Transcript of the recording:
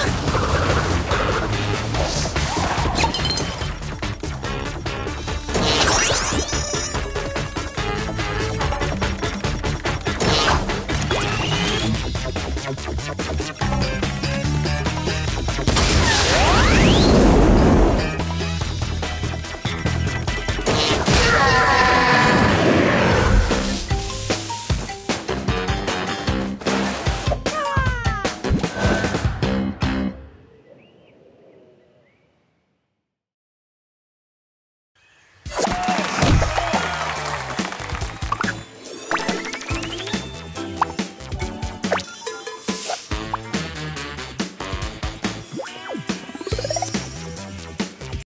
Ugh!